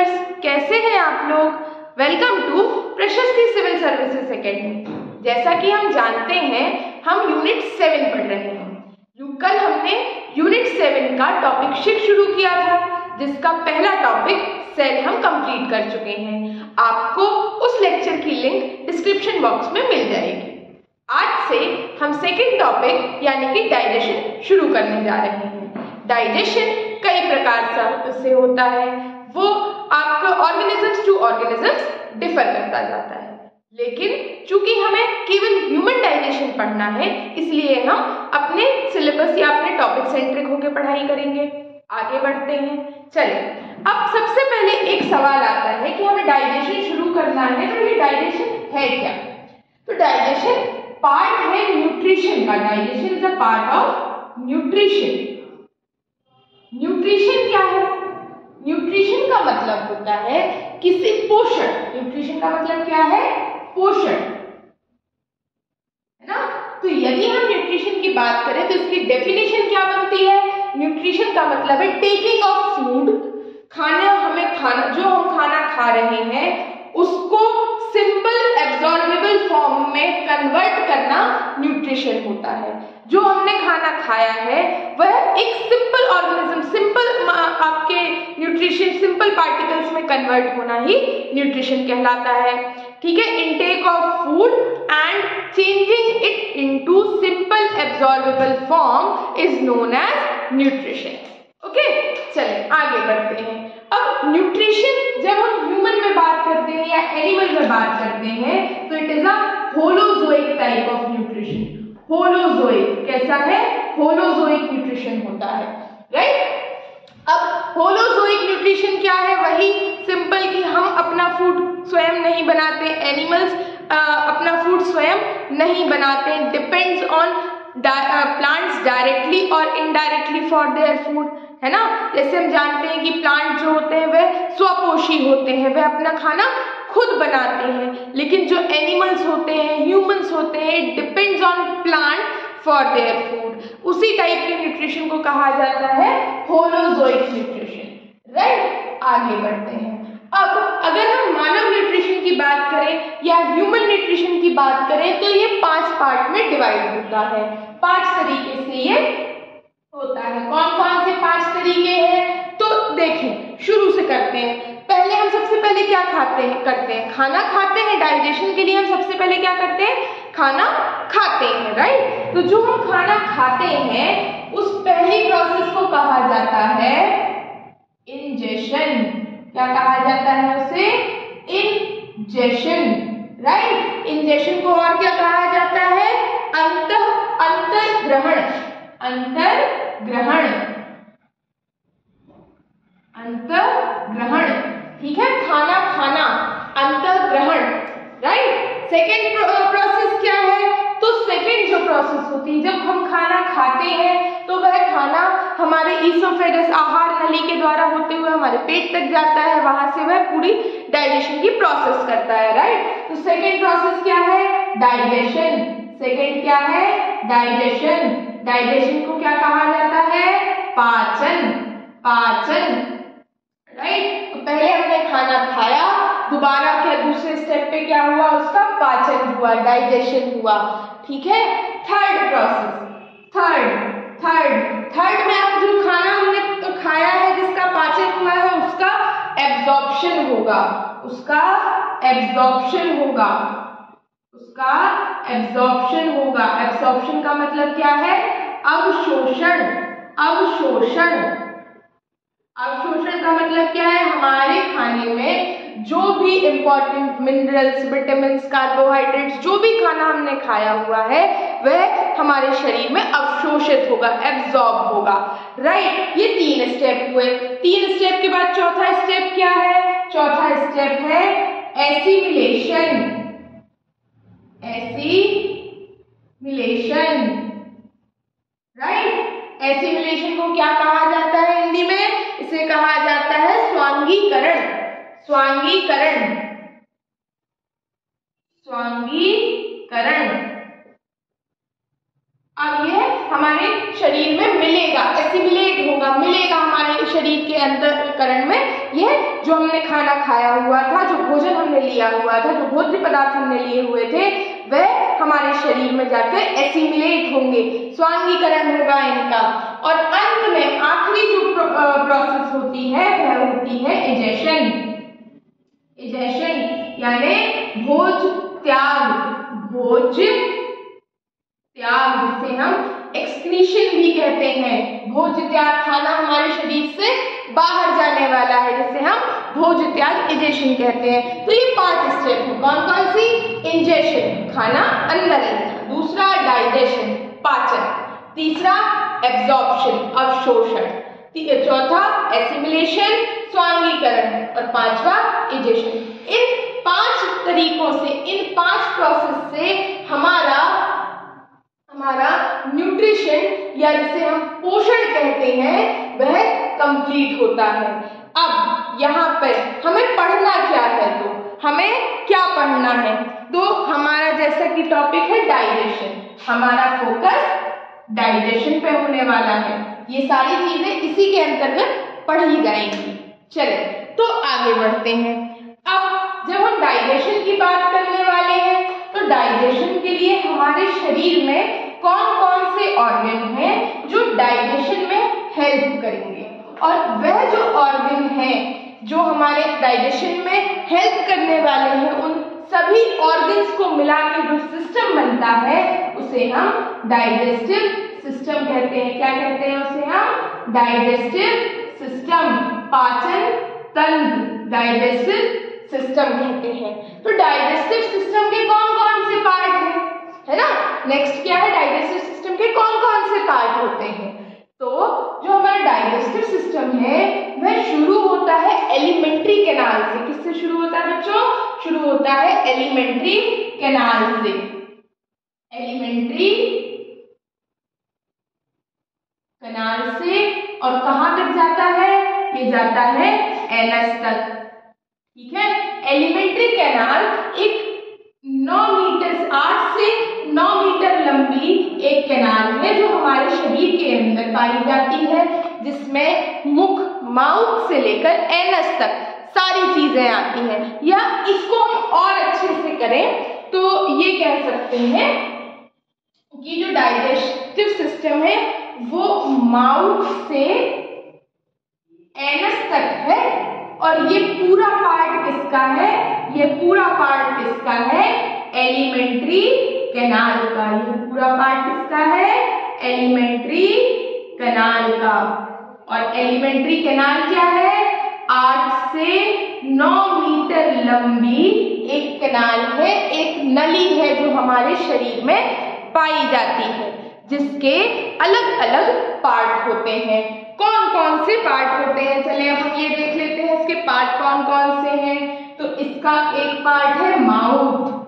Students कैसे हैं आप लोग? Welcome to Prashasti civil services academy जैसा कि हम जानते हैं, हम यूनिट सेवन पढ़ रहे हैं। कल हमने यूनिट सेवन का टॉपिक शिफ्ट शुरू किया था, जिसका पहला टॉपिक सेल हम कंप्लीट कर चुके हैं। आपको उस लेक्चर की लिंक डिस्क्रिप्शन बॉक्स में मिल जाएगी। आज से हम सेकेंड टॉपिक यानी कि डाइजेशन शुरू करने जा रहे हैं। डाइजेशन कई प्रकार से होता है। वो आपका ऑर्गेनिजम्स टू ऑर्गेनिजम्स डिफर करता जाता है। लेकिन चूँकि हमें केवल ह्यूमन डाइजेशन पढ़ना है, इसलिए हम अपने सिलेबस या अपने टॉपिक सेंट्रिक होकर पढ़ाई करेंगे। आगे बढ़ते हैं। चलिए, अब सबसे पहले एक सवाल आता है कि हमें डाइजेशन शुरू करना है तो ये डाइजेशन है क्या? तो डाइजेशन पार्ट है न्यूट्रिशन का। Digestion is a part of nutrition nutrition क्या है? न्यूट्रिशन का मतलब होता है किसी पोषण। न्यूट्रिशन का मतलब क्या है? पोषण। है ना? तो यदि हम न्यूट्रिशन की बात करें तो इसकी डेफिनेशन क्या बनती है? न्यूट्रिशन का मतलब है टेकिंग ऑफ़ फ़ूड खाना, हमें खाना, जो हम खाना खा रहे हैं, उसको सिंपल एब्जॉर्बेबल फॉर्म में कन्वर्ट करना न्यूट्रिशन होता है। जो हमने खाना खाया है, वह एक सिंपल ऑर्गेनिज्म सिंपल आपके न्यूट्रिशन सिंपल पार्टिकल्स में कन्वर्ट होना ही न्यूट्रिशन कहलाता है। ठीक है? Intake of food and changing it into simple absorbable form is known as nutrition okay चलिए आगे बढ़ते हैं। अब न्यूट्रिशन जब हम ह्यूमन में बात करते हैं या एनिमल में बात करते हैं तो it is a holozoic type of nutrition holozoic कैसा है? होलोजोइक न्यूट्रिशन होता है। राइट अब होलोजोइक न्यूट्रिशन क्या है? वही सिंपल कि हम अपना फ़ूड स्वयं नहीं बनाते एनिमल्स अपना फ़ूड स्वयं नहीं बनाते। डिपेंड्स ऑन प्लांट्स डायरेक्टली और इनडायरेक्टली फॉर देयर फ़ूड है ना? जैसे हम जानते हैं कि प्लांट जो होते हैं, वह स्वपोषी होते हैं, वह अपना खाना खुद बनाते हैं। लेकिन जो एनिमल्स होते हैं ह्यूमंस होते हैं depends on plant for their food उसी टाइप के न्यूट्रिशन को कहा जाता है होलोजोइक न्यूट्रिशन राइट आगे बढ़ते हैं। अब अगर हम मानव न्यूट्रिशन की बात करें या ह्यूमन न्यूट्रिशन की बात करें तो ये पाँच पार्ट में डिवाइड होता है। पाँच तरीके से ये होता है। कौन कौन से पाँच तरीके हैं? तो देखें, शुरू से करते हैं। पहले हम सबसे पहले क्या खाते हैं? करते हैं। खाना खाते हैं डाइजेशन के लिए हम सबसे पहले क्या करते हैं? खाना खाते हैं राइट तो जो हम खाना खाते हैं, उस पहली प्रोसेस को कहा जाता है इंजेशन क्या कहा जाता है उसे? इंजेशन राइट इंजेशन को और क्या कहा जाता है? अंत अंतर ग्रहण अंतर ग्रहण। अंतर ग्रहण। ठीक है? खाना खाना। अंतर ग्रहण। राइट सेकेंड प्रोसेस क्या है? तो सेकेंड जो प्रोसेस होती है, जब हम खाना खाते हैं तो वह खाना हमारे ईसोफेगस आहार नली के द्वारा होते हुए हमारे पेट तक जाता है। वहाँ से वह पूरी डाइजेशन की प्रोसेस करता है राइट तो सेकेंड प्रोसेस क्या है? डाइजेशन सेकेंड क्या है? डाइजेशन डाइजेशन को क्या कहा जाता है? पाचन। पाचन। राइट तो पहले हमने खाना खाया, दोबारा क्या दूसरे स्टेप पे क्या हुआ? उसका पाचन हुआ डाइजेशन हुआ। ठीक है? Third process third third third में अब जो खाना हमने तो खाया है, जिसका पाचन हुआ है, उसका एब्जॉर्प्शन होगा। उसका एब्जॉर्प्शन होगा। उसका एब्जॉर्प्शन होगा। एब्जॉर्प्शन का मतलब क्या है? अवशोषण। अवशोषण। अवशोषण का मतलब क्या है? हमारे खाने में जो भी इंपॉर्टेंट मिनरल्स विटामिन कार्बोहाइड्रेट्स जो भी खाना हमने खाया हुआ है, वह हमारे शरीर में अवशोषित होगा एब्जॉर्ब होगा। राइट ये तीन स्टेप हुए। तीन स्टेप के बाद चौथा स्टेप क्या है? चौथा स्टेप है एसिमिलेशन एसिमिलेशन राइट एसिमिलेशन को क्या कहा जाता है हिंदी में? इसे कहा जाता है स्वांगीकरण स्वांगीकरण स्वांगीकरण। अब यह हमारे शरीर में मिलेगा एसिमिलेट होगा, मिलेगा हमारे शरीर के अंतकरण में। यह जो हमने खाना खाया हुआ था, जो भोजन हमने लिया हुआ था, जो भोज्य पदार्थ हमने लिए हुए थे वह हमारे शरीर में जाकर एसिमिलेट होंगे। स्वांगीकरण होगा इनका। और अंत में आखिरी जो प्रोसेस होती है, वह होती है एजेशन एजेशन यानी भोज त्याग। भोज त्याग, जिसे हम एक्सक्रीशन भी कहते हैं। भोज त्याग खाना हमारे शरीर से बाहर जाने वाला है, जिसे हम भोज त्याग इजेशन कहते हैं। तो ये पाँच स्टेप है। कौन कौन सी? इंजेशन खाना अंदर दूसरा डाइजेशन पाचन। तीसरा एब्जॉर्प्शन अवशोषण। चौथा एसिमिलेशन स्वांगीकरण। और पांचवा इजेशन इन पाँच तरीकों से, इन पाँच प्रोसेस से हमारा हमारा न्यूट्रिशन या जिसे हम पोषण कहते हैं, वह कंप्लीट होता है। यहाँ पर। हमें पढ़ना क्या है तो? हमें क्या पढ़ना है? तो हमारा जैसा कि टॉपिक है डाइजेशन हमारा फोकस डाइजेशन पे होने वाला है। ये सारी चीज़ें इसी के अंतर्गत पढ़ी जाएँगी। चले तो आगे बढ़ते हैं। अब जब हम डाइजेशन की बात करने वाले हैं तो डाइजेशन के लिए हमारे शरीर में कौन कौन से ऑर्गन हैं जो डाइजेशन में हेल्प करेंगे? और वह जो ऑर्गन है जो हमारे डाइजेशन में हेल्प करने वाले हैं, उन सभी ऑर्गन्स को मिला के जो सिस्टम बनता है, उसे हम डाइजेस्टिव सिस्टम कहते हैं। क्या कहते हैं उसे हम? डाइजेस्टिव सिस्टम पाचन तंत्र डाइजेस्टिव सिस्टम कहते हैं। तो डाइजेस्टिव सिस्टम के कौन कौन से पार्ट हैं? है ना? नेक्स्ट क्या है? डाइजेस्टिव सिस्टम के कौन कौन से पार्ट होते हैं? तो जो हमारा डाइजेस्टिव सिस्टम है, वह शुरू होता है एलिमेंट्री कैनाल से। किससे शुरू होता है बच्चों? शुरू होता है एलिमेंट्री कैनाल से। एलिमेंट्री कैनाल से और कहाँ तक जाता है? ये जाता है एनस तक। ठीक है? एलिमेंट्री कैनाल एक 9 मीटर आठ से नौ मीटर लंबी एक कैनाल है जो पाई जाती है, जिसमें मुख माउथ से लेकर एनस तक सारी चीज़ें आती हैं। या इसको हम और अच्छे से करें तो ये कह सकते हैं कि जो डाइजेस्टिव सिस्टम है, वो माउथ से एनस तक है, और ये पूरा पार्ट किसका है? ये पूरा पार्ट किसका है? एलिमेंट्री कैनाल का। ये पूरा पार्ट किसका है? एलिमेंट्री कैनाल का। और एलिमेंट्री कैनाल क्या है? आठ से नौ मीटर लंबी एक कैनाल है, एक नली है जो हमारे शरीर में पाई जाती है, जिसके अलग अलग पार्ट होते हैं। कौन कौन से पार्ट होते हैं? चले, अब हम ये देख लेते हैं इसके पार्ट कौन कौन से हैं। तो इसका एक पार्ट है माउथ।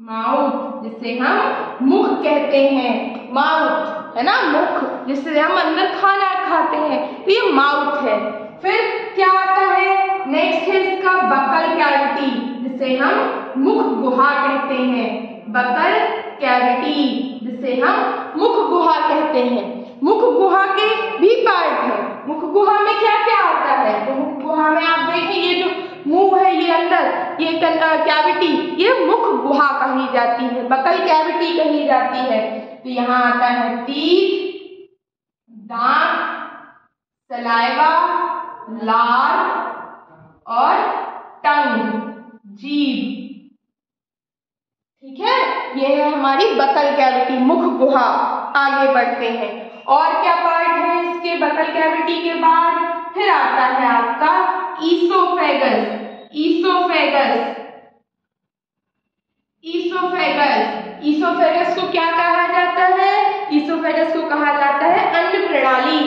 माउथ, जिसे हम मुख कहते हैं। माउथ है ना, मुख, जिससे हम अंदर खाना खाते हैं तो ये माउथ है। फिर क्या आता है? नेक्स्ट है इसका बकल कैविटी जिसे हम मुख गुहा कहते हैं। बकल कैविटी जिसे हम मुख गुहा कहते हैं। मुख गुहा के भी पार्ट है। मुख गुहा में क्या क्या आता है? तो मुख गुहा में आप देखें, ये जो मुँह है, ये अंदर, ये कैविटी ये मुख गुहा कही जाती है। बकल कैविटी कही जाती है। तो यहाँ आता है तीत दांत सलाइवा, लार और टंग जीभ ठीक है? यह है हमारी बकल कैविटी, मुख गुहा। आगे बढ़ते हैं। और क्या पार्ट है इसके बकल कैविटी के बाद? फिर आता है आपका ईसोफेगस। ईसोफेगस। ईसोफेगस। ईसोफेगस को क्या कहा जाता है? ईसोफेगस को कहा जाता है अन्न प्रणाली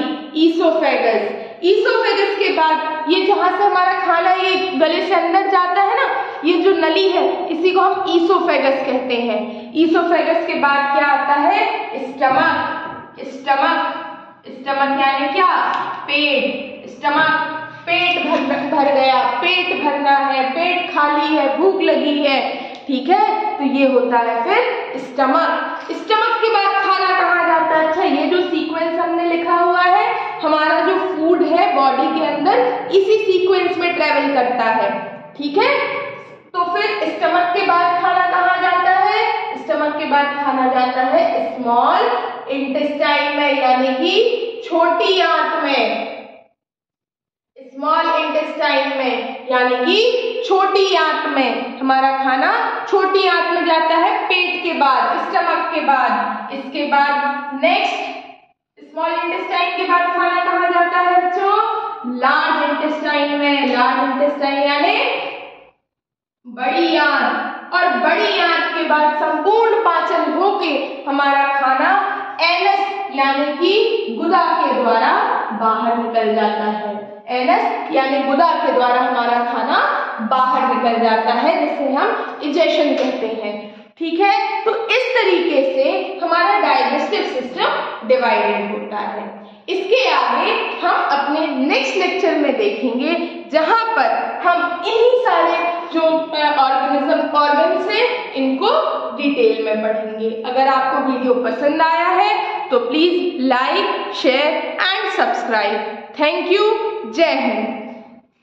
ईसोफेगस ईसोफेगस के बाद ये जहाँ से हमारा खाना ये गले से अंदर जाता है ना, ये जो नली है, इसी को हम ईसोफेगस कहते हैं। ईसोफेगस के बाद क्या आता है? स्टमक। स्टमक। स्टमक यानी क्या? पेट। स्टमक। पेट भर भर गया। पेट भरना है। पेट खाली है, भूख लगी है। ठीक है? तो ये होता है फिर स्टमक। स्टमक के बाद खाना कहा जाता है। अच्छा ये जो सीक्वेंस हमने लिखा हुआ है, हमारा जो फ़ूड है बॉडी के अंदर, इसी सीक्वेंस में ट्रेवल करता है। ठीक है? तो फिर स्टमक के बाद खाना कहा जाता है। स्टमक के बाद खाना जाता है स्मॉल इंटेस्टाइन में, यानी कि छोटी आंत में। स्मॉल इंटेस्टाइन में, यानी कि छोटी आंत में, हमारा खाना छोटी आंत में जाता है पेट के बाद स्टमक के बाद। इसके बाद नेक्स्ट स्मॉल इंटेस्टाइन के बाद खाना कहा जाता है बच्चों? लार्ज इंटेस्टाइन में। लार्ज इंटेस्टाइन यानी बड़ी आंत। और बड़ी आंत के बाद संपूर्ण पाचन होके हमारा खाना एनस यानी कि गुदा के द्वारा बाहर निकल जाता है। एनस यानी गुदा के द्वारा हमारा खाना बाहर निकल जाता है, जिसे हम इजेशन कहते हैं। ठीक है? तो इस तरीके से हमारा डाइजेस्टिव सिस्टम डिवाइडेड होता है। इसके आगे हम अपने नेक्स्ट लेक्चर में देखेंगे, जहाँ पर हम इन्हीं सारे जो ऑर्गेनिज्म ऑर्गन से इनको डिटेल में पढ़ेंगे। अगर आपको वीडियो पसंद आया है तो please like share and subscribe thank you जय हिंद